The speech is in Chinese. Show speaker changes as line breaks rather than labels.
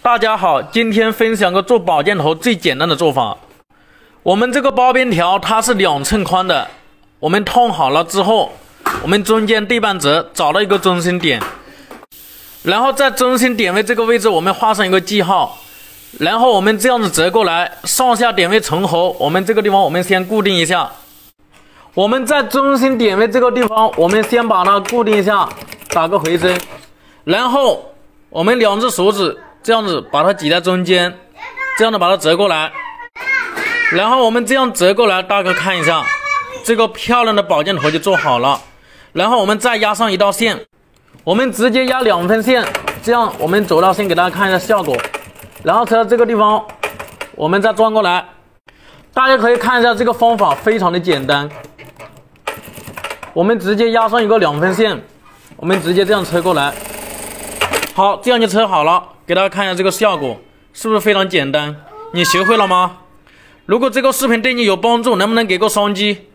大家好，今天分享个做保健头最简单的做法。我们这个包边条它是两寸宽的，我们烫好了之后，我们中间对半折，找到一个中心点，然后在中心点位这个位置，我们画上一个记号，然后我们这样子折过来，上下点位重合，我们这个地方我们先固定一下。我们在中心点位这个地方，我们先把它固定一下，打个回针，然后我们两只手指。这样子把它挤在中间，这样的把它折过来，然后我们这样折过来，大哥看一下，这个漂亮的宝剑头就做好了。然后我们再压上一道线，我们直接压两分线，这样我们走到线给大家看一下效果。然后在这个地方，我们再转过来，大家可以看一下这个方法非常的简单。我们直接压上一个两分线，我们直接这样车过来，好，这样就车好了。给大家看一下这个效果，是不是非常简单？你学会了吗？如果这个视频对你有帮助，能不能给个双击？